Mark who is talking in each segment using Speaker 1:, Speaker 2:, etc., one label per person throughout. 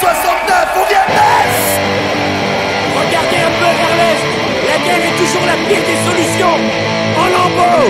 Speaker 1: 69, on vient d'Est
Speaker 2: Regardez un peu vers l'Est, la guerre est toujours la pire des solutions. En lambeaux.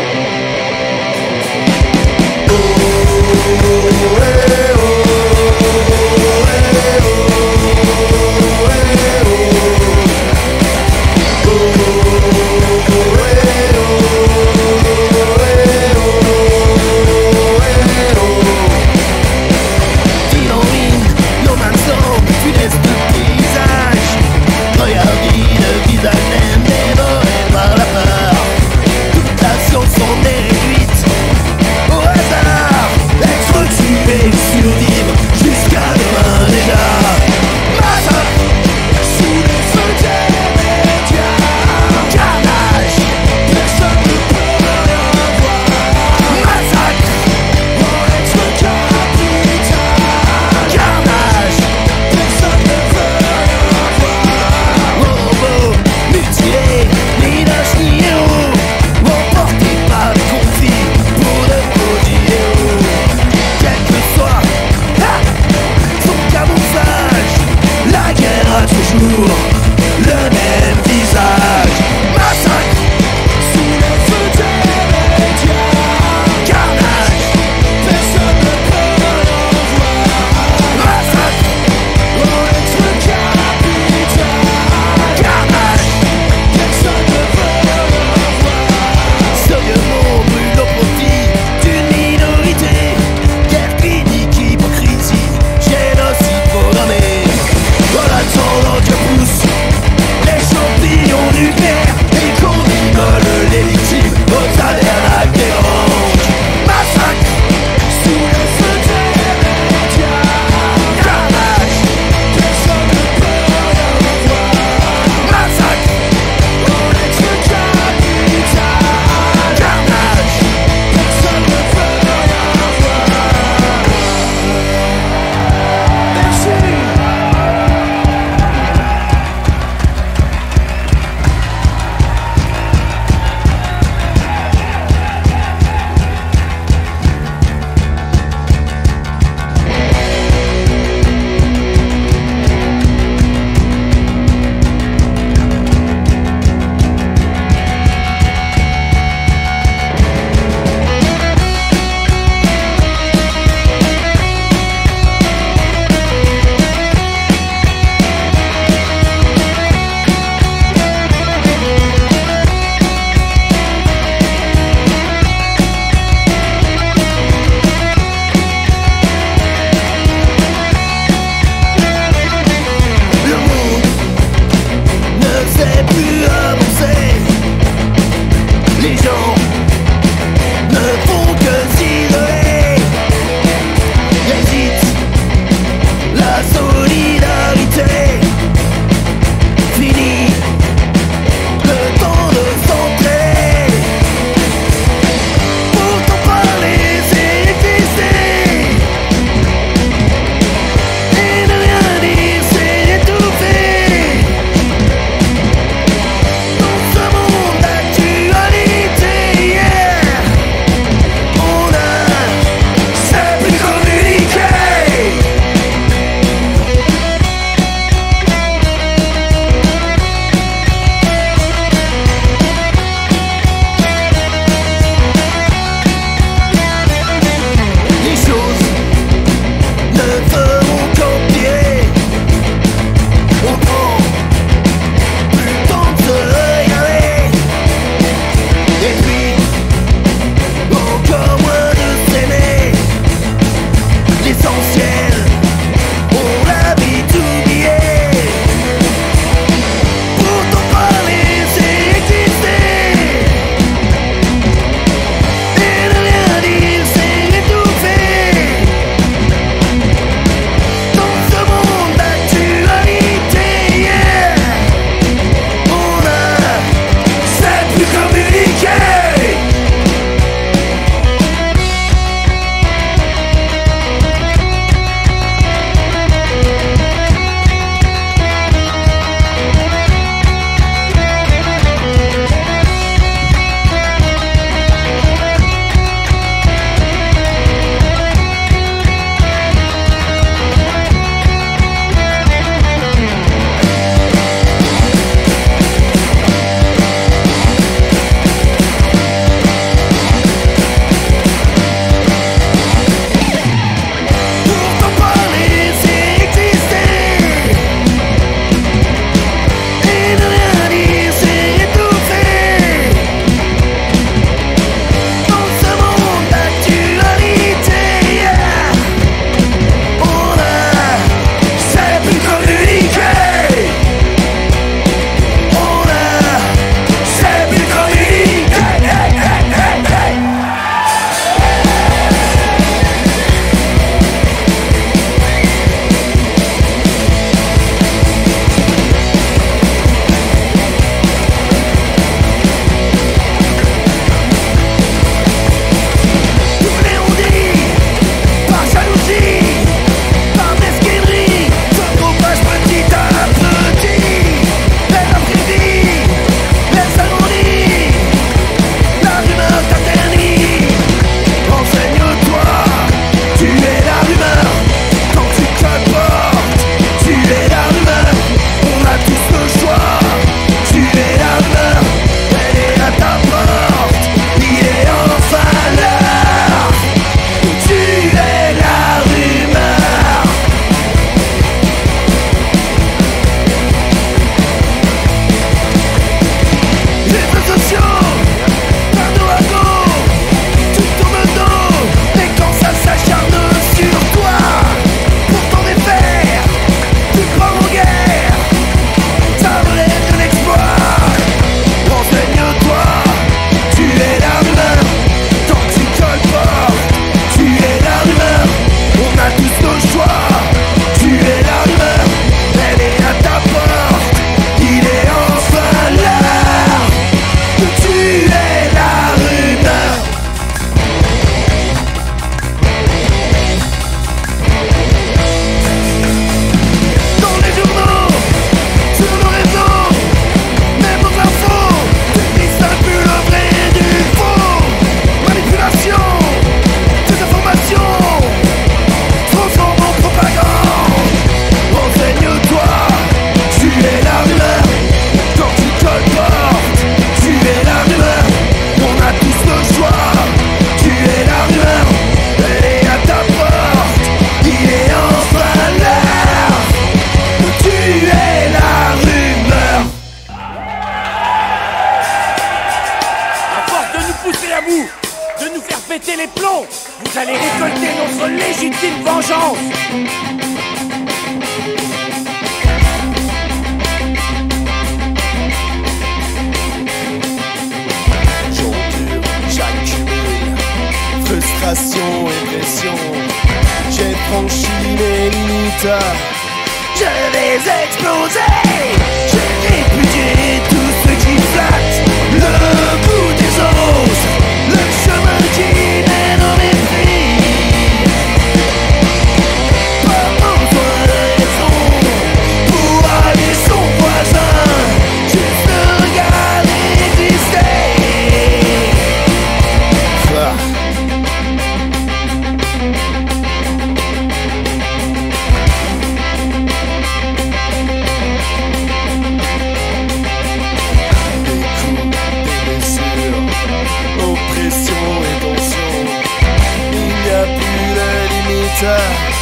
Speaker 1: time.